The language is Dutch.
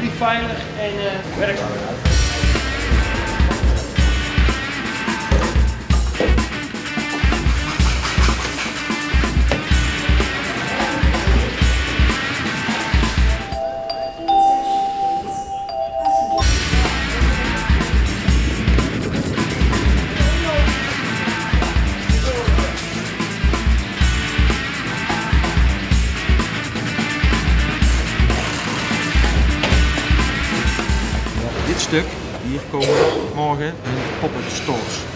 die veilig en eh, werkzaam. Stuk, hier komen morgen in de stores.